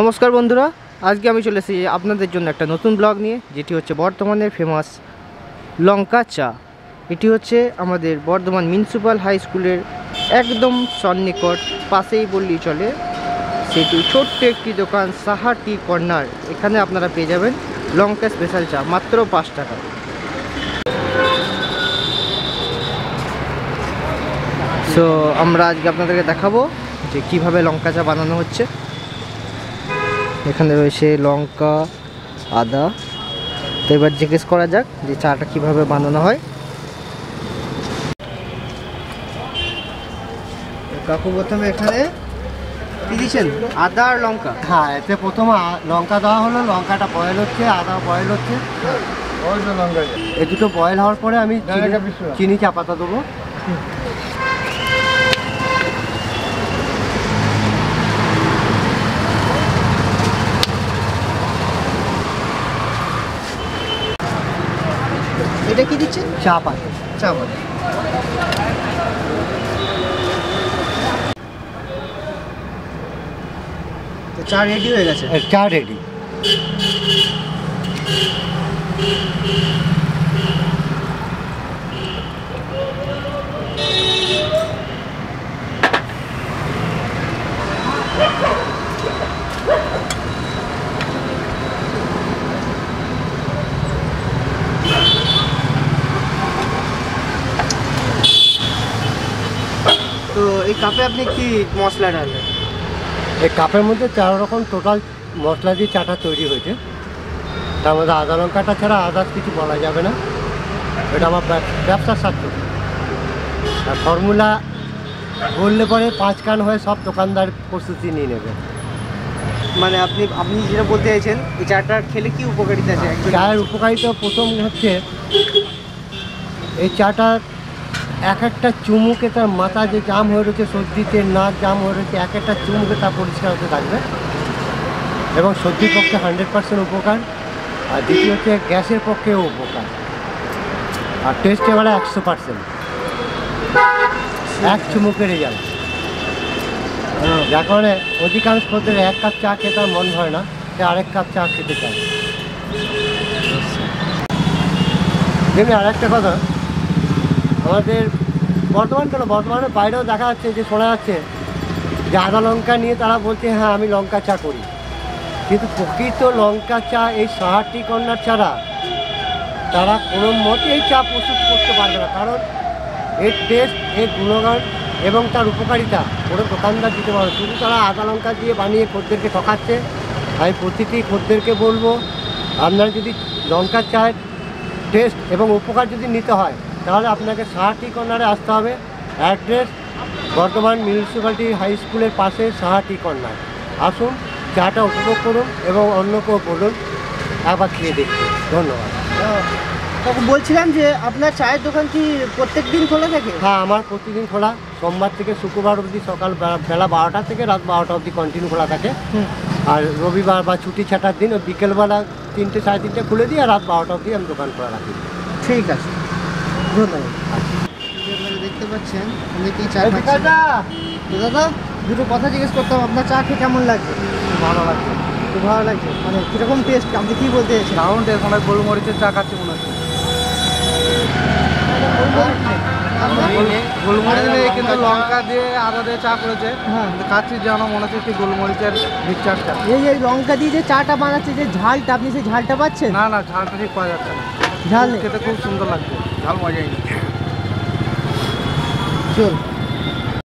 নমস্কার বন্ধুরা, আজকে আমি চলে এসেছি আপনাদের জন্য একটা নতুন ব্লগ নিয়ে, যেটি হচ্ছে বর্ধমানের ফেমাস লঙ্কা চা। এটি হচ্ছে আমাদের বর্ধমান মিউনিসিপ্যাল হাই স্কুলের একদম সন্নিকট, পাশেই বললেই চলে, সেটি ছোট্ট একটি দোকান সাহা টি কর্নার। এখানে আপনারা পেয়ে যাবেন লঙ্কা স্পেশাল চা, মাত্র পাঁচ টাকা। সো আমরা আজকে আপনাদেরকে দেখাবো যে কীভাবে লঙ্কা চা বানানো হচ্ছে। এখানে রয়েছে লঙ্কা আদা। তো এবার জিজ্ঞেস করা যাক যে চাটা কীভাবে বানানো হয়। কাকু প্রথমে এখানে কি দিচ্ছেন আদা আর লঙ্কা। হ্যাঁ এতে প্রথম লঙ্কা দেওয়া হলো লঙ্কাটা বয়েল হচ্ছে আদা বয়েল হচ্ছে। এ দুটো বয়েল হওয়ার পরে আমি চিনি- চিনি চা পাতা দেবো। এটা কি দিচ্ছেন? চা পাতা চা পাতা তো চা রেডি হয়ে গেছে? চা রেডি তো এই কাপে আপনি কি মশলা ঢালবেন এই কাপের মধ্যে চার রকম টোটাল মশলা দিয়ে চাটা তৈরি হয়েছে। তার মধ্যে আদা লঙ্কাটা ছাড়া আদার্স কিছু বলা যাবে না। এটা আমার ব্যবসার স্বার্থ। আর ফর্মুলা বললে পরে পাঁচ কান হয়ে সব দোকানদার প্রস্তুতি নিয়ে নেবে। মানে আপনি আপনি যেটা বলতে চাইছেন এই চাটা খেলে কি উপকারিতা আছে? চায়ের উপকারিতা প্রথম হচ্ছে এই চাটা এক একটা চুমুকে তার মাথা যে জাম হয়ে রয়েছে সর্দিতে, নাক জাম হয়ে রয়েছে, এক একটা চুমুকে তা পরিষ্কার হতে থাকবে। এবং সর্দির পক্ষে হান্ড্রেড পার্সেন্ট উপকার, আর দ্বিতীয় হচ্ছে গ্যাসের পক্ষেও উপকার। আর টেস্ট এবারে একশো পার্সেন্ট। এক চুমুকে রেজাল্ট যার কারণে অধিকাংশ ক্ষেত্রে এক কাপ চা খেতে মন হয় না, সে আরেক কাপ চা খেতে চায়। যেমনি আরেকটা কথা। আমাদের বর্তমান কেন? বর্তমানে বাইরেও দেখা যাচ্ছে যে শোনা যাচ্ছে যে আদা লঙ্কা নিয়ে তারা বলছে হ্যাঁ আমি লঙ্কা চা করি। কিন্তু প্রকৃত লঙ্কা চা, এই সাহাটি কন্যার ছাড়া তারা কোনো মতেই চা প্রস্তুত করতে পারবে না। কারণ এর টেস্ট এর গুণগান এবং তার উপকারিতা কোনো দোকানদার দিতে পারবে শুধু তারা আদা লঙ্কা দিয়ে বানিয়ে খদ্দেরকে ঠকাচ্ছে। আমি প্রতিটি খদ্দেরকে বলব, আপনারা যদি লঙ্কা চায়ের টেস্ট এবং উপকার যদি নিতে হয় তাহলে আপনাকে সাহাটি কর্নারে আসতে হবে। অ্যাড্রেস বর্ধমান মিউনিসিপ্যালিটি হাই স্কুলের পাশে সাহাটি কর্নার। আসুন চাটা উপভোগ করুন এবং অন্যকেও বলুন। আবার খেয়ে দেখুন ধন্যবাদ। কাকু বলছিলাম যে আপনার চায়ের দোকান কি প্রত্যেক দিন খোলা থাকে? হ্যাঁ আমার প্রতিদিন খোলা। সোমবার থেকে শুক্রবার অবধি সকাল বেলা বারোটা থেকে রাত বারোটা অবধি কন্টিনিউ খোলা থাকে। আর রবিবার বা ছুটি ছাটার দিন বিকেলবেলা তিনটে সাড়ে তিনটে খুলে দিই আর রাত বারোটা অবধি আমি দোকান খোলা রাখি। ঠিক আছে। আপনারা দেখতে পাচ্ছেন অনেকেই চা খাচ্ছে দাদা দুটো কথা জিজ্ঞেস করতাম আপনার চা খেয়ে কেমন লাগছে? ভালো লাগছে। খুব ভালো লাগছে। মানে কীরকম টেস্ট আপনি কি বলতে চাইছেন? দারুণ টেস্ট গোলমরিচের চা খাচ্ছি মনে হচ্ছে। গোলমরিচ নেই, কিন্তু লঙ্কা দিয়ে আদা দিয়ে চা করেছে। হ্যাঁ। খাচ্ছি যেন মনে হচ্ছে একটি গোলমরিচের মিক্সচার চা এই যে লঙ্কা দিয়ে যে চাটা বানাচ্ছে যে ঝালটা আপনি সেই ঝালটা পাচ্ছেন? না না ঝালটা ঠিক পাওয়া যাচ্ছে না। ঝাল খেতে খুব সুন্দর লাগছে। ঝাল মজাই নেই চল